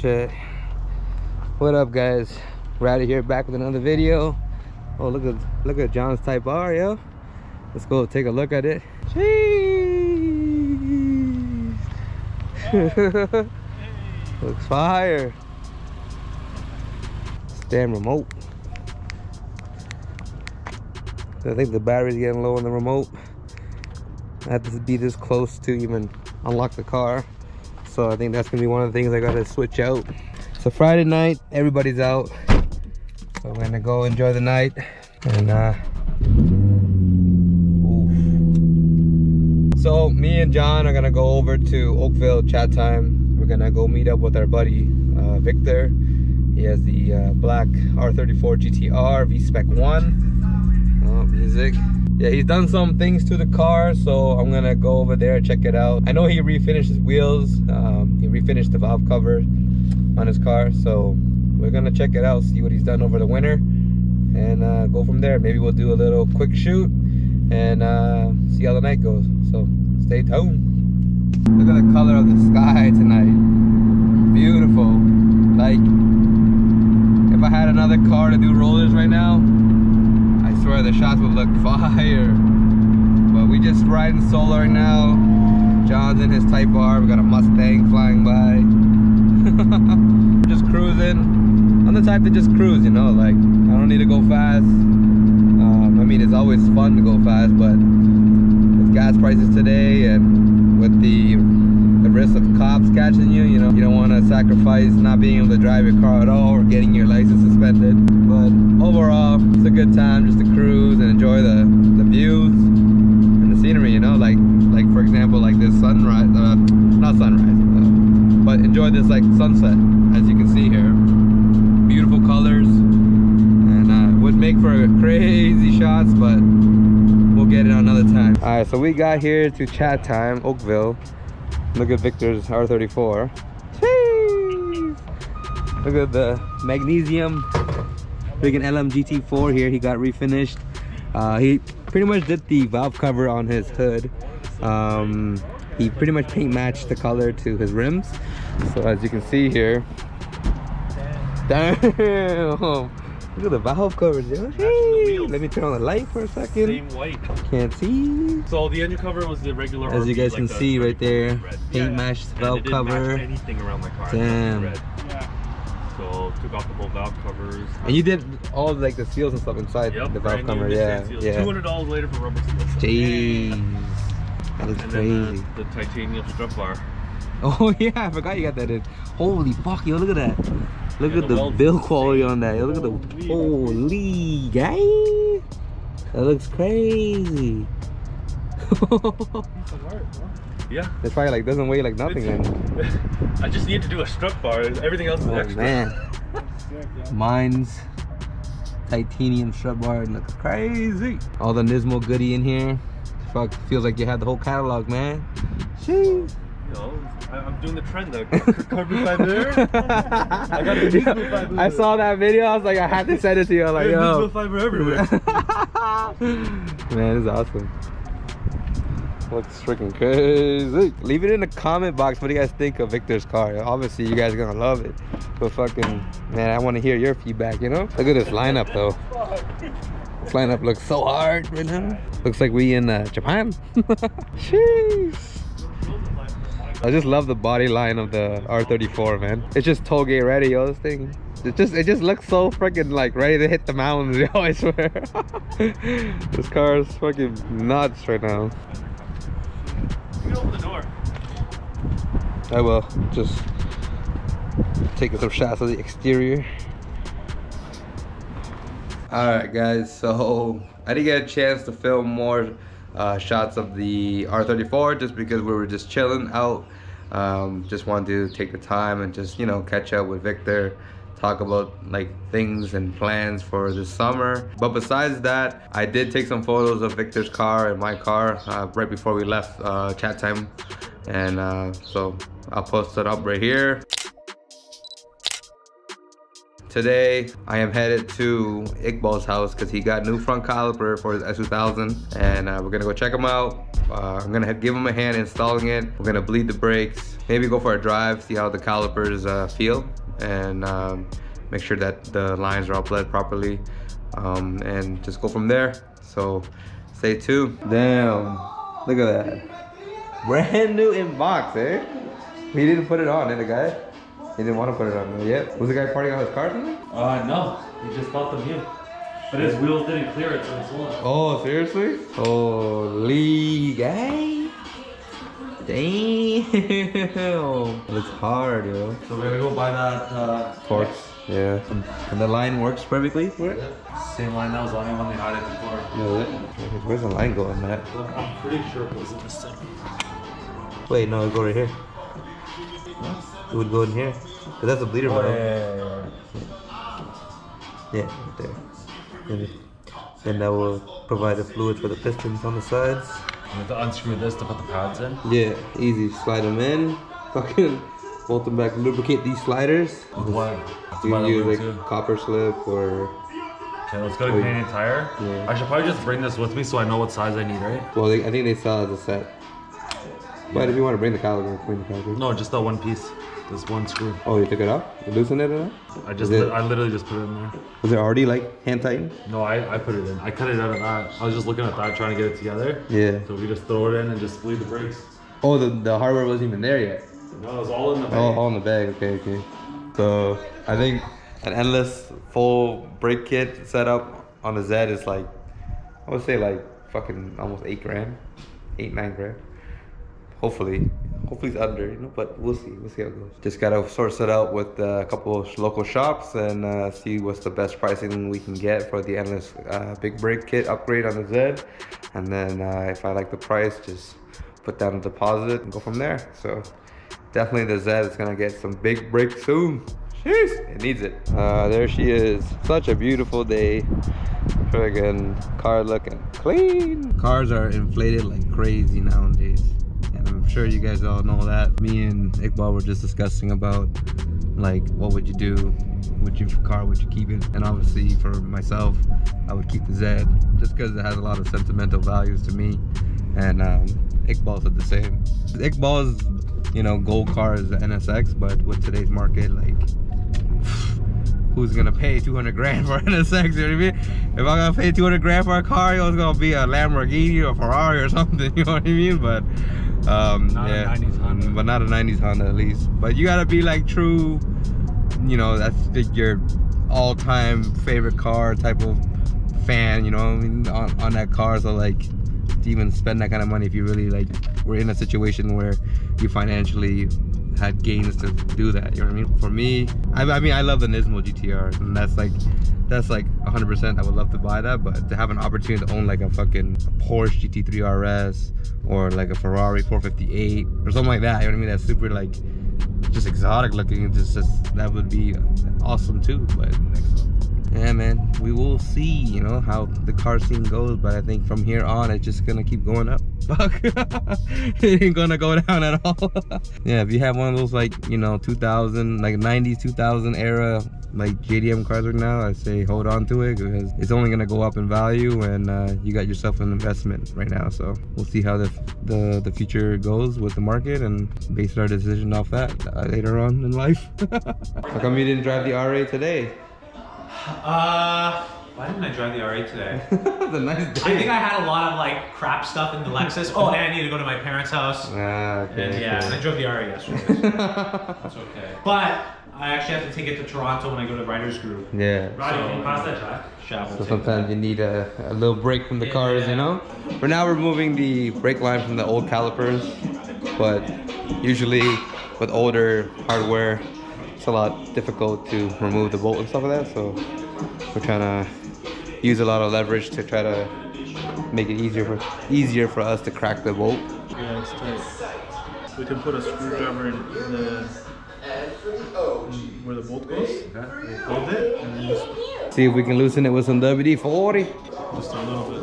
shit. What up, guys? We're out of here back with another video. Oh, look at look at John's Type R, yo. Let's go take a look at it. Jeez. Looks fire. Damn remote. I think the battery's getting low on the remote. I have to be this close to even unlock the car. So I think that's gonna be one of the things I gotta switch out. So Friday night, everybody's out. So we're gonna go enjoy the night and uh. So me and John are gonna go over to Oakville Chatime. We're gonna go meet up with our buddy uh, Victor. He has the uh, black R34 GTR V-Spec 1. Oh, music. Yeah, he's done some things to the car, so I'm gonna go over there check it out. I know he refinished his wheels. Um, he refinished the valve cover on his car, so we're gonna check it out, see what he's done over the winter, and uh, go from there. Maybe we'll do a little quick shoot and uh, see how the night goes. So stay tuned. Look at the color of the sky tonight. Beautiful. Like, if I had another car to do rollers right now, I swear the shots would look fire. But we just riding solo right now. John's in his Type R. We got a Mustang flying by. just cruising. I'm the type to just cruise, you know, like I don't need to go fast. Um, I mean, it's always fun to go fast, but with gas prices today and with the the risk of cops catching you, sacrifice not being able to drive your car at all or getting your license suspended. But overall, it's a good time just to cruise and enjoy the the views and the scenery, you know, like like for example, like this sunrise, uh, not sunrise, uh, but enjoy this like sunset as you can see here. Beautiful colors and uh, would make for crazy shots, but we'll get it another time. All right, so we got here to Chatime, Oakville. Look at Victor's R34. Look at the magnesium freaking LMGT4 here. He got refinished. Uh, he pretty much did the valve cover on his hood. Um, he pretty much paint matched the color to his rims. So as you can see here, damn, look at the valve covers, yo. Hey, let me turn on the light for a second. Same white. Can't see. So the engine cover was the regular. As you guys can see right there, red. paint matched valve cover. anything around the car. Damn. Took off the whole valve covers. And you did all like the seals and stuff inside Yep, the valve cover, yeah, seals. yeah. $200 later for rubber seals. Jeez, that looks And uh, crazy. then the, the titanium strut bar. Oh yeah, I forgot you got that in. Holy fuck, yo, look at that. Look Yeah, at the the build quality on that. Yo, look at the Holy. holy guy. That looks crazy. Yeah. it's probably like doesn't weigh like nothing then. I just need to do a strut bar. Everything else is Oh extra. man. Mine's titanium strut bar and looks crazy. All the Nismo goodie in here. Fuck, feels like you had the whole catalog, man. Jeez. You know, I'm doing the trend. The carbon fiber. I got the Nismo fiber. I saw that video. I was like, I had to send it to you. I was like, There's yo. Nismo fiber everywhere. Man, it's awesome. Looks freaking crazy. Leave it in the comment box. What do you guys think of Victor's car? Obviously, you guys are gonna love it. But fucking, man, I want to hear your feedback. You know? Look at this lineup, though. This lineup looks so hard right now. Looks like we in uh, Japan. Jeez. I just love the body line of the R34, man. It's just touge ready, yo. This thing. It just it just looks so freaking like ready to hit the mountains, yo. I swear. this car is fucking nuts right now. You open the door. I will just taking some shots of the exterior. Alright guys, so I didn't get a chance to film more uh, shots of the R34 just because we were just chilling out. Um, just wanted to take the time and just, you know, catch up with Victor, talk about like things and plans for this summer. But besides that, I did take some photos of Victor's car and my car uh, right before we left uh, Chatime. And uh, so I'll post it up right here. today I am headed to Iqbal's house because he got new front caliper for his S2000 and uh, we're gonna go check him out. Uh, I'm gonna give him a hand installing it. We're gonna bleed the brakes, maybe go for a drive, see how the calipers uh, feel and um, make sure that the lines are all bled properly um, and just go from there. So stay tuned. Damn, look at that. Brand new in box, eh? He didn't put it on, eh, the guy? He didn't want to put it on yet. Was the guy partying on his car? Uh, no. He just bought them new. But his wheels didn't clear it, so it's on. Oh, seriously? Holy guy. Damn. It's hard, yo. So we're gonna go buy that, uh, Torx. Yeah. And the line works perfectly for it? same line that was on it when they had it before. No, it. Where's the line going, Matt? I'm pretty sure it was in this thing. Wait, no, it go right here. It would go in here. Cause that's a bleeder Oh, valve. yeah, yeah, Yeah, right there. And then that will provide the fluid for the pistons on the sides. You have to unscrew this to put the pads in. Yeah, easy. Slide them in. Fucking bolt them back. Lubricate these sliders. With what? Do you use lube like too. copper slip or? Okay, let's go to Wait. Canadian Tire. Yeah. I should probably just bring this with me so I know what size I need, right? Well, they, I think they sell as a set. But if you want to bring the caliber, bring the caliber. No, just that one piece. This one screw. Oh, you took it off? You loosened it not? I just, Is it- li- I literally just put it in there. Was it already like hand tightened? No, I, I put it in. I cut it out of that. I was just looking at that, trying to get it together. Yeah. So we just throw it in and just bleed the brakes. Oh, the, the hardware wasn't even there yet. No, it was all in the oh, bag. Oh, all in the bag. Okay, okay. So I think an endless full brake kit setup on the Z is like, I would say like fucking almost eight grand, eight nine grand. Hopefully, hopefully it's under, you know. But we'll see. We'll see how it goes. Just gotta source it out with uh, a couple of local shops and uh, see what's the best pricing we can get for the endless uh, big brake kit upgrade on the Z. And then uh, if I like the price, just put down a deposit and go from there. So definitely the Z is gonna get some big breaks soon. Jeez, it needs it. Uh, there she is. Such a beautiful day. Friggin' car looking clean. Cars are inflated like crazy nowadays. Sure you guys all know that. Me and Iqbal were just discussing about like what would you do? Which car would you keep it? And obviously for myself, I would keep the Z just because it has a lot of sentimental values to me. And um, Iqbal said the same. Iqbal's, you know, gold car is the NSX, but with today's market, like, who's gonna pay 200 grand for an NSX? You know what I mean? If I'm gonna pay 200 grand for a car, it's gonna be a Lamborghini or Ferrari or something. You know what I mean? But um, Not a 90s Honda. but not a 90s Honda at least. But you gotta be like true. You know, that's like your all-time favorite car type of fan. You know, I mean, on, on that car. So like, to even spend that kind of money if you really like were in a situation where you financially had gains to do that. You know what I mean? For me, I, I mean, I love the Nismo GTR, and that's like, that's like 100%. I would love to buy that, but to have an opportunity to own like a fucking Porsche GT3 RS or like a Ferrari 458 or something like that. You know what I mean? That's super like just exotic looking. Just, just that would be awesome too. But yeah, man, we will see, you know, how the car scene goes. But I think from here on, it's just gonna keep going up. Fuck, it ain't gonna go down at all. yeah, if you have one of those like, you know, 2000, like 90s, 2000 era, like JDM cars right now, I say hold on to it because it's only gonna go up in value, and uh, you got yourself an investment right now. So we'll see how the the, the future goes with the market and base our decision off that uh, later on in life. how come you didn't drive the R8 today? Uh, why didn't I drive the R8 today? the nice day. I think I had a lot of like crap stuff in the Lexus. Oh, and I need to go to my parents' house. Ah, okay. And yeah, and I drove the R8 yesterday. That's okay. But I actually have to take it to Toronto when I go to Writers Group. yeah. Roddy, can you pass that will So sometimes you need a, a little break from the Yeah. cars, you know? For now, we're now removing the brake line from the old calipers, but usually with older hardware, it's a lot difficult to remove the bolt and stuff like that. So we're trying to use a lot of leverage to try to make it easier for easier for us to crack the bolt. Yeah, it's tight. We can put a screwdriver in the in where the bolt goes. Hold it and then just, See if we can loosen it with some WD-40. just a little bit.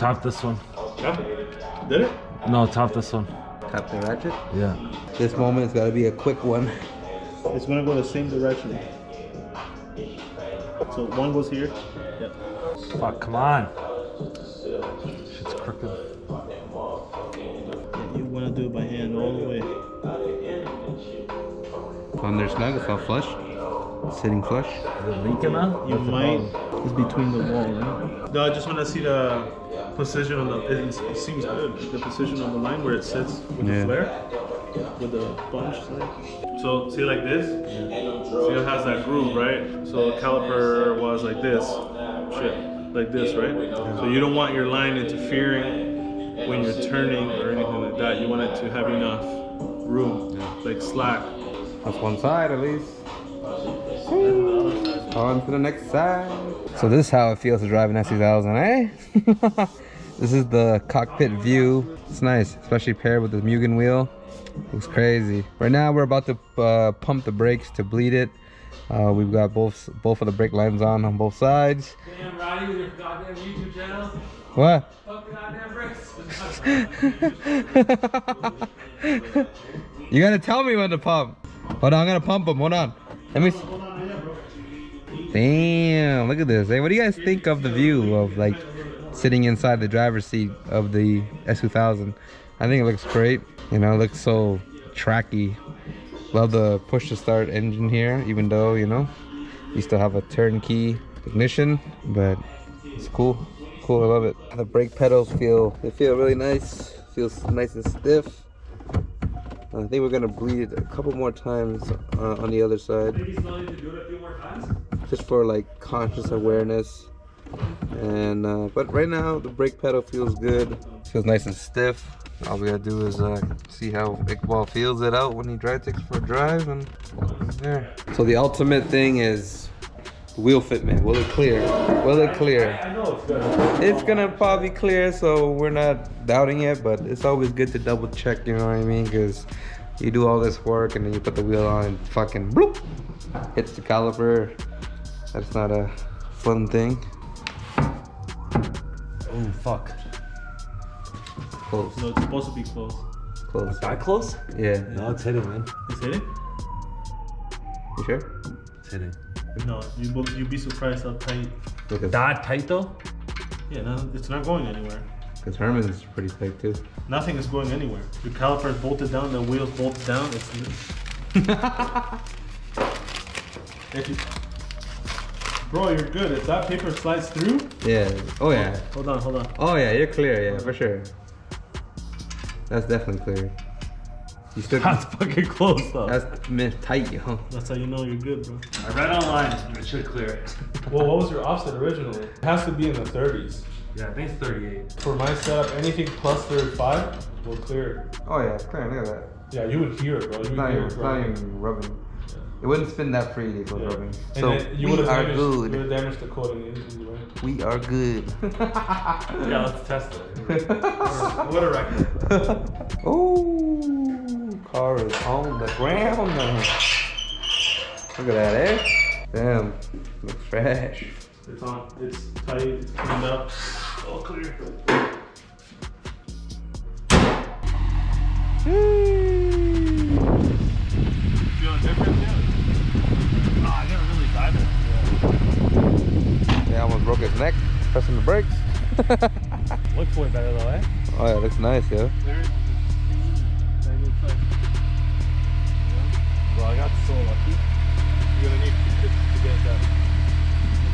Top this one. Yeah. Did it? No, top this one. Tap the ratchet. Yeah. This moment's gotta be a quick one. It's gonna go the same direction. So one goes here. Yeah. Fuck, come on. Shit's crooked. yeah. You wanna do it by hand all the way. On their snug, it's all flush. Sitting flush. Is it leaking now? You That's might. It's between the wall, right? No, I just wanna see the position on the. It, it seems good. The position on the line where it sits with Yeah. the flare, with the sponge. Sorry. So see like this. See it has that groove, right? So the caliper was like this. Shit, like this, right? So you don't want your line interfering when you're turning or anything like that. You want it to have enough room, like slack. That's one side at least. On to the next side. So this is how it feels to drive an S2000, eh? this is the cockpit view. It's nice, especially paired with the Mugen wheel. Looks crazy. Right now we're about to uh, pump the brakes to bleed it. Uh, we've got both both of the brake lines on on both sides. Damn, Roddy, with your goddamn YouTube channel. What? Fuck the goddamn bricks. you gotta tell me when to pump. Hold on, I'm gonna pump them. Hold on. Let me. Damn, look at this. Hey, what do you guys think of the view of like sitting inside the driver's seat of the S2000? I think it looks great. You know, it looks so tracky. Love the push to start engine here, even though you know you still have a turnkey ignition, but it's cool. Cool, I love it. The brake pedals feel they feel really nice. Feels nice and stiff. I think we're gonna bleed it a couple more times uh, on the other side, Maybe still need to do it a few more times. just for like conscious awareness. And uh, but right now the brake pedal feels good. Feels nice and stiff. All we gotta do is uh, see how Iqbal feels it out when he drive takes for a drive, and there. So the ultimate thing is wheel fitment. Will it clear? Will it clear? It's gonna probably clear, so we're not doubting it, but it's always good to double check, you know what I mean? Because you do all this work and then you put the wheel on and fucking bloop, hits the caliper. That's not a fun thing. Oh, fuck. Close, No, it's supposed to be close. close. That close? Yeah. No, it's hitting, man. Is it? You sure? It's hitting. No, you will, you'd be surprised how tight. Because That tight though? Yeah, no, it's not going anywhere. because Herman's pretty tight too. Nothing is going anywhere. Your caliper is bolted down, the wheels bolted down. It's. if you, bro, you're good. If that paper slides through, Yeah. Oh yeah. hold on, hold on. Oh yeah. You're clear. Yeah, for sure. That's definitely clear. You still. That's fucking close though. That's mid tight, yo. That's how you know you're good, bro. I read online. It should clear it. Well, what was your offset originally? It has to be in the 30s. Yeah, I think it's 38. For my setup, anything plus 35 will clear it. Oh yeah, it's clear. Look at that. Yeah, you would hear it, bro. You It's would not hear even, it, bro. not even rubbing. It wouldn't spin that freely if it was Yeah. rubbing. So you we would have are damaged, You would good. have damaged the coating instantly, right? We are good. Yeah, let's test it. What a record. oh, car is on the ground now. Look at that, eh? Damn, looks fresh. It's on. It's tight. It's cleaned up. All clear. Feeling different, yeah? Oh, I never really died in it. Yeah, almost broke his neck pressing the brakes. Looks way better though, eh? Oh yeah, looks nice, yeah. There is. That looks like. Well, I got so lucky. You're gonna need Q-tips to get that.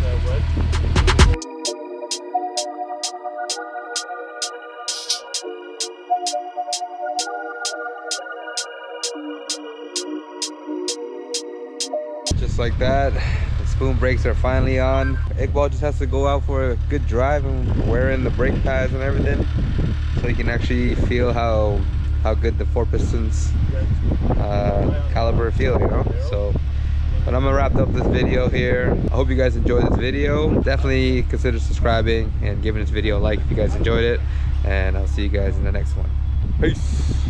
That wet. Just like that, the spoon brakes are finally on. Iqbal just has to go out for a good drive and wear in the brake pads and everything, so you can actually feel how how good the four pistons uh, caliber feel, you know. So, but I'm gonna wrap up this video here. I hope you guys enjoyed this video. Definitely consider subscribing and giving this video a like if you guys enjoyed it. And I'll see you guys in the next one. Peace.